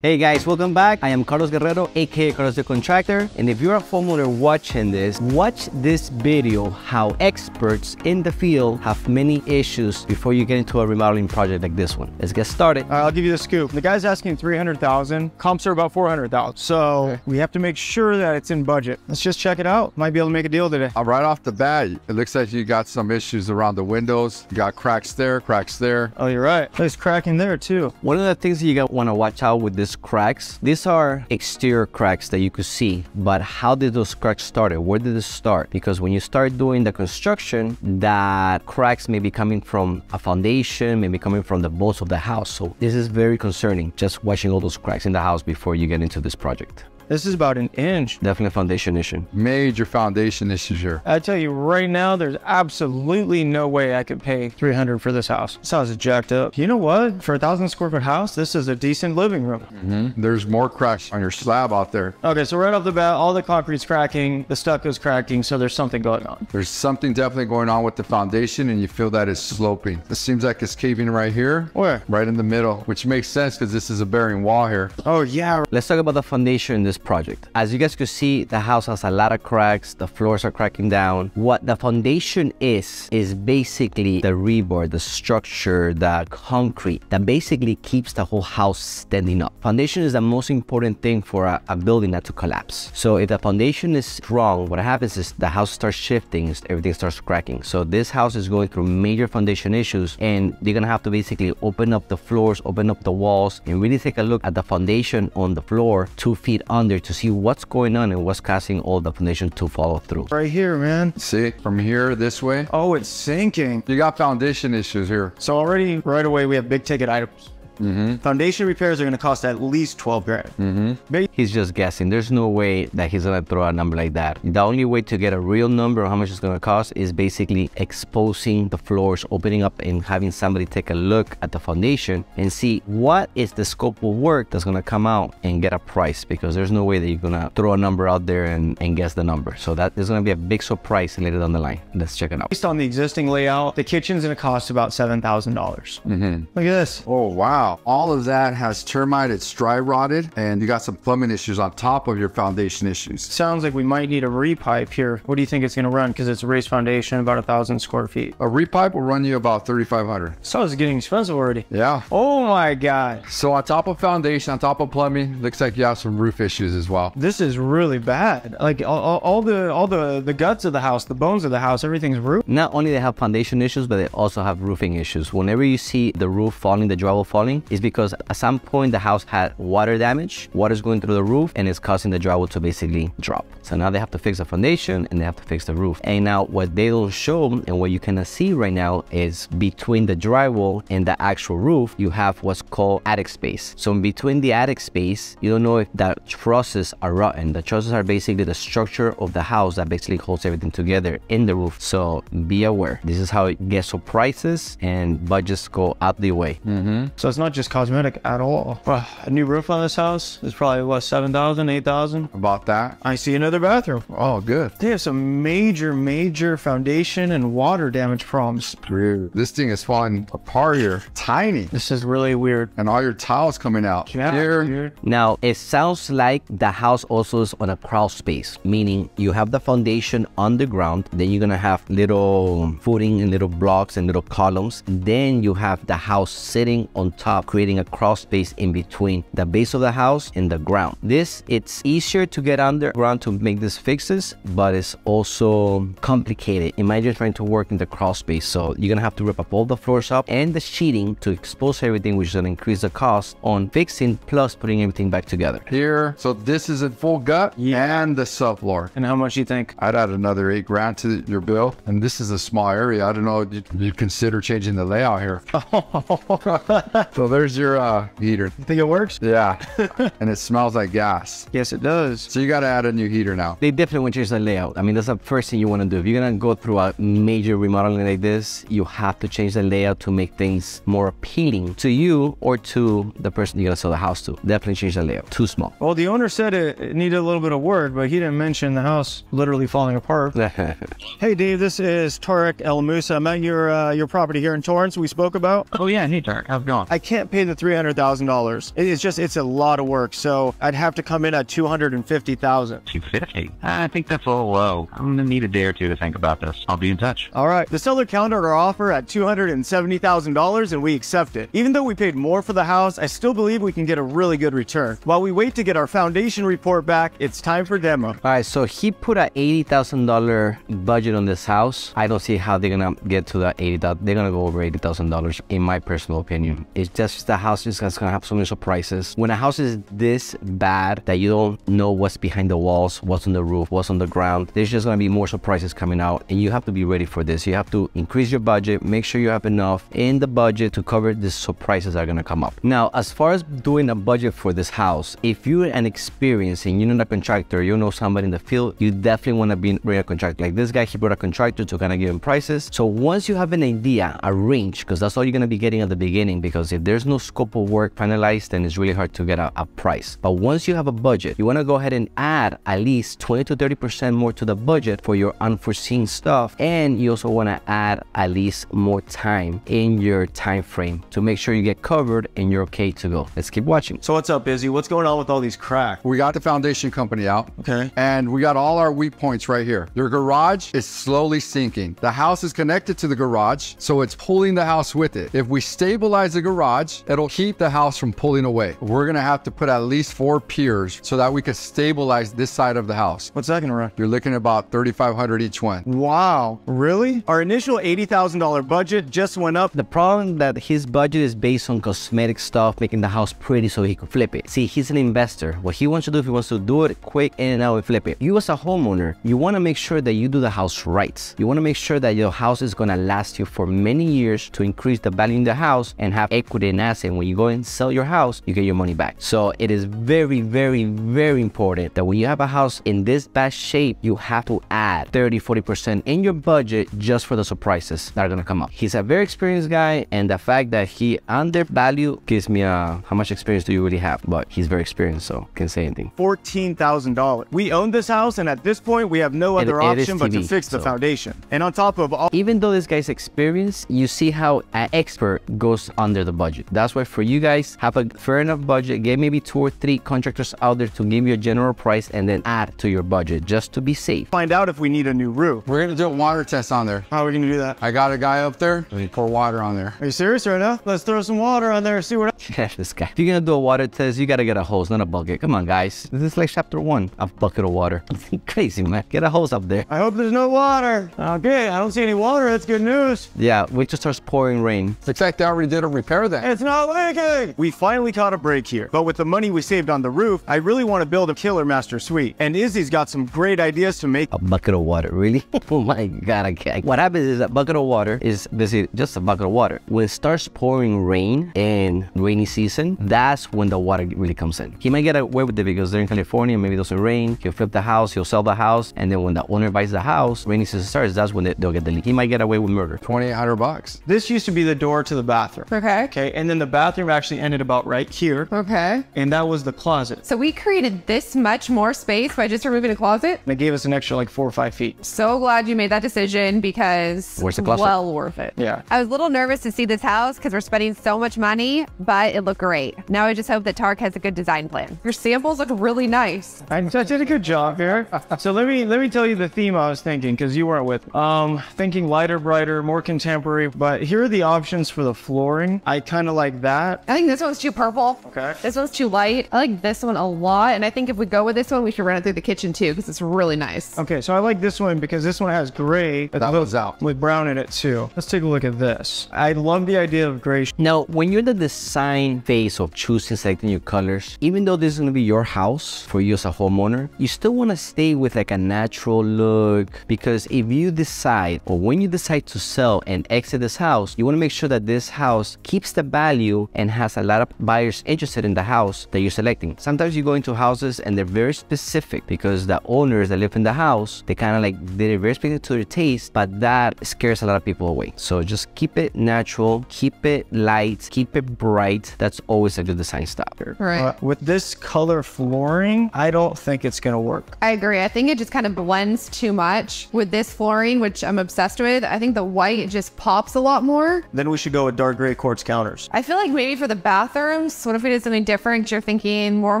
Hey guys, welcome back. I am Carlos Guerrero, aka Carlos the Contractor. And if you're a homeowner watching this, watch this video how experts in the field have many issues before you get into a remodeling project like this one. Let's get started. All right, I'll give you the scoop. The guy's asking 300,000. Comps are about 400,000. So okay. we have to make sure that it's in budget. Let's just check it out. Might be able to make a deal today. Uh, right off the bat, it looks like you got some issues around the windows. You got cracks there, cracks there. Oh, you're right. There's cracking there too. One of the things that you got want to watch out with this cracks. These are exterior cracks that you could see, but how did those cracks start? Where did it start? Because when you start doing the construction, that cracks may be coming from a foundation, maybe coming from the walls of the house. So this is very concerning, just watching all those cracks in the house before you get into this project. This is about an inch. Definitely foundation issue. Major foundation issue here. I tell you right now, there's absolutely no way I could pay 300 for this house. This house is jacked up. You know what? For a thousand square foot house, this is a decent living room. Mm -hmm. There's more cracks on your slab out there. Okay, so right off the bat, all the concrete's cracking, the stucco's cracking, so there's something going on. There's something definitely going on with the foundation, and you feel that it's sloping. It seems like it's caving right here. Where? Right in the middle, which makes sense because this is a bearing wall here. Oh yeah. Let's talk about the foundation in this this project. As you guys can see, the house has a lot of cracks, the floors are cracking down. What the foundation is, is basically the rebar, the structure, the concrete that basically keeps the whole house standing up. Foundation is the most important thing for a, a building not to collapse. So if the foundation is strong, what happens is the house starts shifting, everything starts cracking. So this house is going through major foundation issues and they're gonna have to basically open up the floors, open up the walls, and really take a look at the foundation on the floor two feet under under to see what's going on and what's causing all the foundation to follow through. Right here, man. See, from here this way. Oh, it's sinking. You got foundation issues here. So already right away we have big ticket items. Mm -hmm. Foundation repairs are going to cost at least 12 grand. Mm -hmm. He's just guessing. There's no way that he's going to throw a number like that. The only way to get a real number of how much it's going to cost is basically exposing the floors, opening up and having somebody take a look at the foundation and see what is the scope of work that's going to come out and get a price because there's no way that you're going to throw a number out there and, and guess the number. So that is going to be a big surprise later down the line. Let's check it out. Based on the existing layout, the kitchen's going to cost about $7,000. Mm -hmm. Look at this. Oh, wow. All of that has termite, it's dry rotted, and you got some plumbing issues on top of your foundation issues. Sounds like we might need a repipe here. What do you think it's gonna run? Because it's a raised foundation, about a thousand square feet. A repipe will run you about 3,500. So it's getting expensive already. Yeah. Oh my God. So on top of foundation, on top of plumbing, looks like you have some roof issues as well. This is really bad. Like all, all the all the the guts of the house, the bones of the house, everything's roof. Not only they have foundation issues, but they also have roofing issues. Whenever you see the roof falling, the drywall falling, is because at some point the house had water damage, water's going through the roof and it's causing the drywall to basically drop. So now they have to fix the foundation and they have to fix the roof. And now what they don't show and what you cannot see right now is between the drywall and the actual roof, you have what's called attic space. So in between the attic space, you don't know if the trusses are rotten. The trusses are basically the structure of the house that basically holds everything together in the roof. So be aware. This is how it gets so prices and budgets go out the way. Mm -hmm. So it's not just cosmetic at all. Well, a new roof on this house is probably what 7,000, 8,000. About that. I see another bathroom. Oh, good. They have some major, major foundation and water damage problems. Weird. This thing is falling apart here. Tiny. This is really weird. And all your tiles coming out. Yeah. Here. Now it sounds like the house also is on a crawl space, meaning you have the foundation on the ground, then you're gonna have little footing and little blocks and little columns. Then you have the house sitting on top, creating a crawl space in between the base of the house and the ground. This, it's easier to get underground to make these fixes, but it's also complicated. Imagine trying to work in the crawl space. So you're gonna have to rip up all the floors up and the sheeting to expose everything, which is gonna increase the cost on fixing plus putting everything back together. Here, so this is a full gut yeah. and the subfloor. And how much you think? I'd add another eight grand to your bill. And this is a small area. I don't know, you, you consider changing the layout here. so there's your your uh, heater. You think it works? Yeah. and it smells like gas. Yes, it does. So you got to add a new heater now. They definitely want to change the layout. I mean, that's the first thing you want to do. If you're going to go through a major remodeling like this, you have to change the layout to make things more appealing to you or to the person you're going to sell the house to. Definitely change the layout. Too small. Well, the owner said it needed a little bit of work, but he didn't mention the house literally falling apart. hey, Dave, this is Tarek El Moussa. I'm at your, uh, your property here in Torrance we spoke about. Oh, yeah. Hey, Tarek. How's it going? I can't pay the $300,000. It's just, it's a lot of work. So I'd have to come in at 250,000. 250. I think that's a little low. I'm gonna need a day or two to think about this. I'll be in touch. All right. The seller countered our offer at $270,000 and we accept it. Even though we paid more for the house, I still believe we can get a really good return. While we wait to get our foundation report back, it's time for demo. All right, so he put a eighty thousand dollar budget on this house. I don't see how they're gonna get to that eighty thousand. They're gonna go over eighty thousand dollars, in my personal opinion. It's just the house is gonna have so many surprises. When a house is this bad that you don't know what's behind the walls, what's on the roof, what's on the ground, there's just gonna be more surprises coming out, and you have to be ready for this. You have to increase your budget, make sure you have enough in the budget to cover the surprises that are gonna come up. Now, as far as doing a budget for this house, if you're an experienced and you're not a contractor, you know somebody in the field, you definitely want to be bring a contractor. Like this guy, he brought a contractor to kind of give him prices. So once you have an idea, a range, because that's all you're gonna be getting at the beginning. Because if there's no scope of work finalized, then it's really hard to get a, a price. But once you have a budget, you want to go ahead and add at least 20 to 30 percent more to the budget for your unforeseen stuff, and you also want to add at least more time in your time frame to make sure you get covered and you're okay to go. Let's keep watching. So what's up, Izzy? What's going on with all these cracks? We got the foundation company out. Okay. And we got all our weak points right here. Your garage is slowly sinking. The house is connected to the garage, so it's pulling the house with it. If we stabilize the garage, it'll keep the house from pulling away. We're gonna have to put at least four piers so that we can stabilize this side of the house. What's that gonna run? You're looking at about 3,500 each one. Wow, really? Our initial $80,000 budget just went up. The problem that his budget is based on cosmetic stuff, making the house pretty so he could flip it. See, he's an investor. What he wants to do, if he wants to do it quick in and out and flip it. You as a homeowner, you want to make sure that you do the house right. You want to make sure that your house is going to last you for many years to increase the value in the house and have equity and asset. When you go and sell your house, you get your money back. So it is very, very, very important that when you have a house in this bad shape, you have to add 30, 40% in your budget just for the surprises that are going to come up. He's a very experienced guy and the fact that he undervalued gives me a, how much experience do you really have? But he's very experienced, so can't say anything. $14,000. We own this house, and at this point, we have no It- other it is option but to TV, fix the so- foundation. And on top of all, even though this guy's experienced, you see how an expert goes under the budget. That's why for you guys, have a fair enough budget, get maybe two or three contractors out there to give you a general price and then add to your budget just to be safe. find out if we need a new roof. We're gonna do a water test on there. How are we gonna do that? I got a guy up there. We pour water on there. Are you serious right now? Let's throw some water on there, and see what. this guy. If you're gonna do a water test, you gotta get a hose, not a bucket. Come on, guys. This is like chapter one, a bucket of water. Crazy, man. Get a hose up there. I hope there's no water. Okay, I don't see any water. That's good news. Yeah, we just it starts pouring rain. Looks like they already did a repair then. It's not leaking. We finally caught a break here. But with the money we saved on the roof, I really want to build a killer master suite. And Izzy's got some great ideas to make. A bucket of water, really? oh my god, I can't. What happens is that bucket of water is basically just a bucket of water. When it starts pouring rain in rainy season, that's when the water really comes in. He might get away with it because they're in California, maybe it doesn't rain. He'll flip the house, he'll sell the house, and then when the owner buys the house, rainy season starts, that's when they, they'll get the leak. He might get away with murder. 2,800 bucks. This used to be the door to the bathroom. Okay. Okay, and then the bathroom actually ended about right here. Okay. And that was the closet. So we created this much more space by just removing a closet. And it gave us an extra like four or five feet. So glad you made that decision because Where's the closet? well worth it. Yeah. I was a little nervous to see this house because we're spending so much money, but it looked great. Now I just hope that Tarek has a good design plan. Your samples look really nice. I, I did a good job here. so let me let me tell you the theme I was thinking because you weren't with. me. Um, thinking lighter, brighter, more contemporary. But here are the options for the flooring. I kind of like that. I think this one's too purple. Okay. This one's too light. I like this one a lot. And I think if we go with this one, we should run it through the kitchen too because it's really nice. Okay, so I like this one because this one has gray That one's out. with brown in it too. Let's take a look at this. I love the idea of gray. Now, when you're in the design phase of choosing, selecting your colors, even though this is gonna be your house for you as a homeowner, you still wanna stay with like a natural look because if you decide or when you decide to sell and exit this house, you wanna make sure that this house keeps the value and has a lot of buyers interested in the house that you're selecting. Sometimes you go into houses and they're very specific because the owners that live in the house, they kind of like they're very specific to their taste, but that scares a lot of people away. So just keep it natural, keep it light, keep it bright. That's always a good design style. Right. Uh, with this color flooring, I don't think it's gonna work. I agree. I think it just kind of blends too much with this flooring, which I'm obsessed with. I think the white just pops a lot more. Then we should go with dark gray quartz counters. I feel like maybe for the bathrooms, what if we did something different? You're thinking more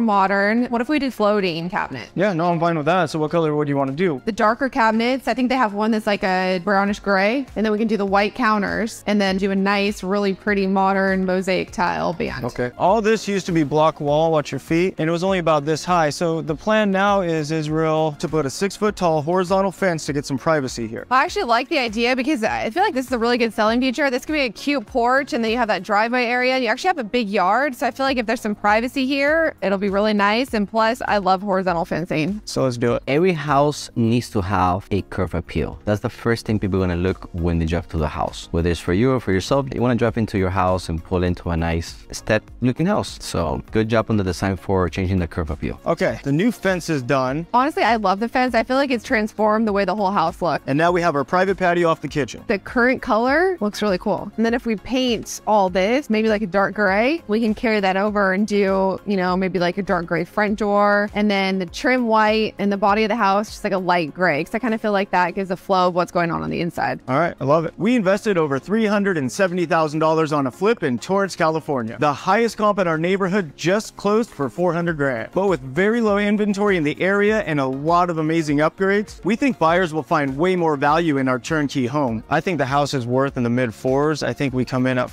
modern. What if we did floating cabinet? Yeah, no, I'm fine with that. So what color would you want to do? The darker cabinets, I think they have one that's like a brownish gray, and then we can do the white counters, and then do a nice, really pretty modern mosaic tile band. Okay. All this used to be block wall, at your feet, and it was only about this high. So the plan now is Israel to put a six foot tall horizontal fence to get some privacy here. I actually like the idea because I feel like this is a really good selling feature. This could be a cute porch, and then you have that driveway area. You actually have a big yard, so I feel like if there's some privacy here, it'll be really nice. And plus, I love horizontal fencing. So let's do it. Every house needs to have a curb appeal. That's the first thing people are gonna look when they drive to the house. Whether it's for you or for yourself, you wanna drive into your house and pull into a nice, step looking house. So good job on the design for changing the curb appeal. Okay, the new fence is done. Honestly, I love the fence. I feel like it's transformed the way the whole house looks. And now we have our private patio off the kitchen. The current color looks really cool. And then if we paint all this, maybe like a dark gray, we can carry that over and do, you know, maybe like a dark gray front door and then the trim white and the body of the house, just like a light gray. Cause I kind of feel like that gives a flow of what's going on on the inside. All right, I love it. We invested over $370,000 on a flip in Torrance, California. The highest comp in our neighborhood just closed for 400 grand. But with very low inventory in the area and a lot of amazing upgrades, we think buyers will find way more value in our turnkey home. I think the house is worth in the mid fours. I think we come in at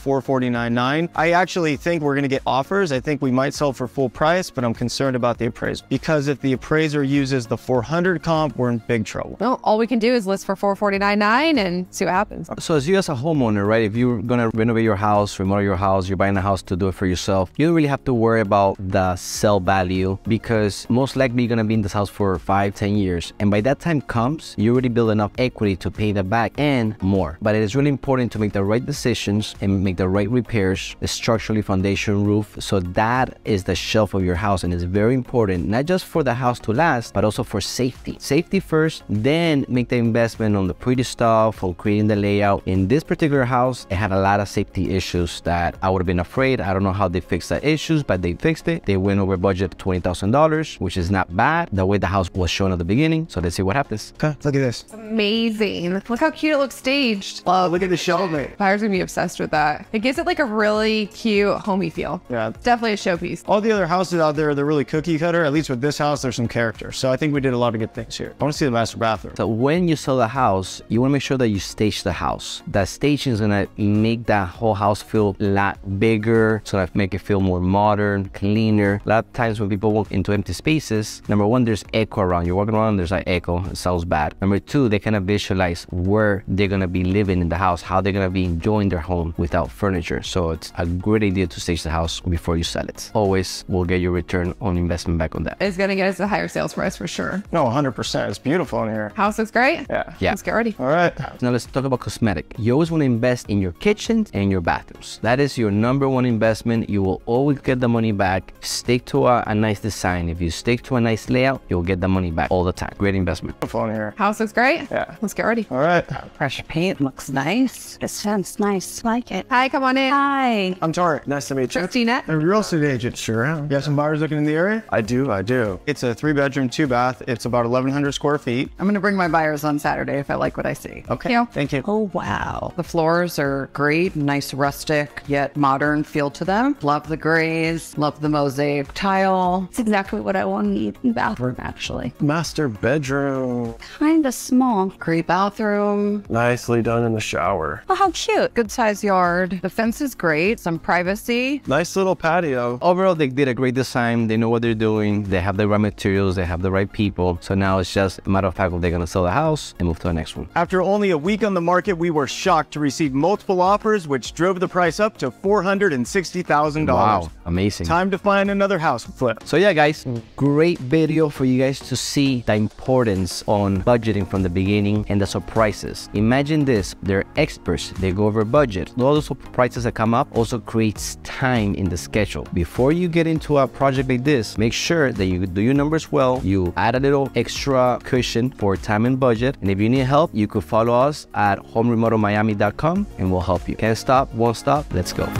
449.9. I actually think we're going to get offers. I think we might sell for full price, but I'm concerned about the appraisal because if the appraiser uses the 400 comp, we're in big trouble. Well, all we can do is list for 449.9 and see what happens. So as you as a homeowner, right, if you're gonna renovate your house, remodel your house, you're buying a house to do it for yourself, you don't really have to worry about the sell value because most likely you're gonna be in this house for five, ten years. And by that time comes, you already build enough equity to pay that back and more. But it is really important to make the right decisions and make the right repairs, the structurally foundation roof. So that is the shelf of your house and it's very important, not just for the house to last, but also for safety. Safety first, then make the investment on the pretty stuff, on creating the layout. In this particular house, it had a lot of safety issues that I would have been afraid. I don't know how they fixed the issues, but they fixed it. They went over budget $20,000, which is not bad the way the house was shown at the beginning. So let's see what happens. Okay, look at this. Amazing. Look how cute it looks staged. Oh, look at the shelving. Buyers gonna be obsessed with that. It gives it like a really cute homey feel. Yeah. Definitely a showpiece. All the other houses out there, they're really cookie cutter. At least with this house, there's some character. So I think we did a lot of good things here. I want to see the master bathroom. So when you sell a house, you want to make sure that you stage the house. That staging is gonna make that whole house feel a lot bigger. It's gonna make it feel more modern, cleaner. A lot of times when people walk into empty spaces, number one, there's echo around. You're walking around, there's like echo. It sounds bad. Number two, they kind of visualize where they're gonna be living in the house, how they're gonna be enjoying their home without furniture. So it's a great idea to stage the house before you sell it. Always will get your return on investment back on that. It's gonna get us a higher sales price for sure. No, 100%. It's beautiful in here. House looks great. Yeah. Yeah. Let's get ready. All right. Now let's talk about cosmetic. You always want to invest in your kitchens and your bathrooms. That is your number one investment. You will always get the money back. Stick to a, a nice design. If you stick to a nice layout, you'll get the money back all the time. Great investment. Beautiful in here. House looks great. Yeah. Let's get ready. All right. Pressure paint looks nice. This sounds nice. Like it. Hi, come on in. Hi. I'm Tarek. Nice to meet you. Christina. A real estate agent. Sure am. You have some buyers looking in the area? I do, I do. It's a three bedroom, two bath. It's about 1,100 square feet. I'm gonna bring my buyers on Saturday if I like what I see. Okay. Yeah. Thank you. Oh wow. The floors are great, nice rustic yet modern feel to them. Love the grays, love the mosaic tile. It's exactly what I want in the bathroom actually. Master bedroom. Kinda small. Great bathroom. Nicely done in the shower. Oh, how cute. Good size yard. The fence is great. Some privacy. Nice little patio. Overall, they did a great design. They know what they're doing. They have the right materials. They have the right people. So now it's just a matter of fact if they're gonna sell the house and move to the next one. After only a week on the market, we were shocked to receive multiple offers, which drove the price up to $460,000. Wow, amazing. Time to find another house flip. So yeah, guys, great video for you guys to see the importance on budgeting from the beginning and the surprises. Imagine this, they're experts, they go over budget. All those surprises that come up also creates time in the schedule. Before you get into a project like this, make sure that you do your numbers well, you add a little extra cushion for time and budget. And if you need help, you could follow us at homeremodelmiami.com and we'll help you. Can't stop, won't stop, let's go.